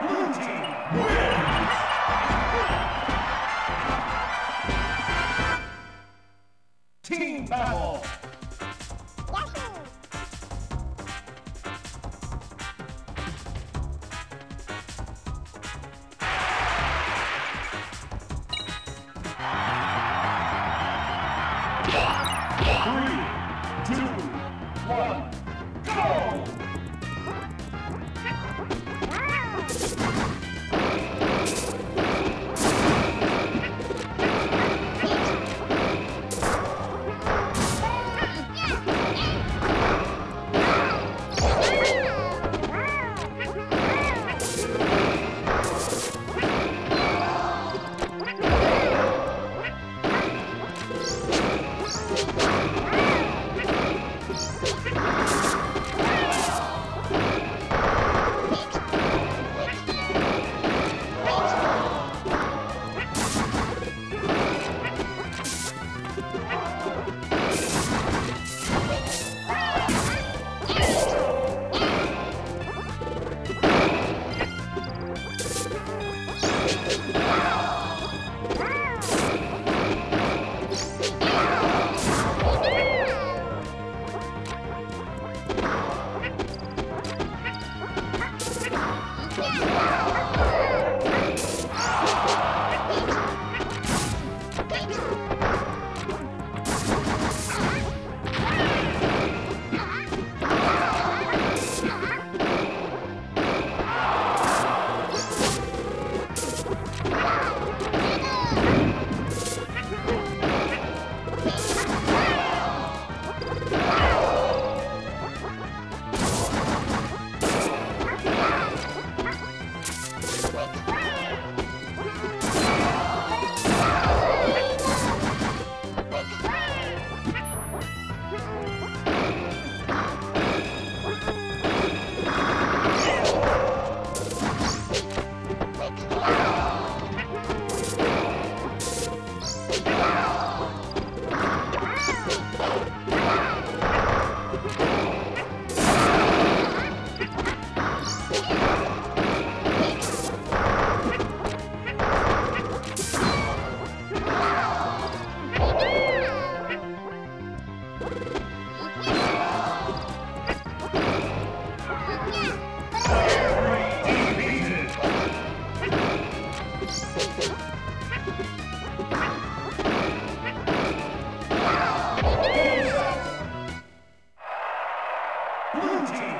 Blue team wins! Team battle! Blue team.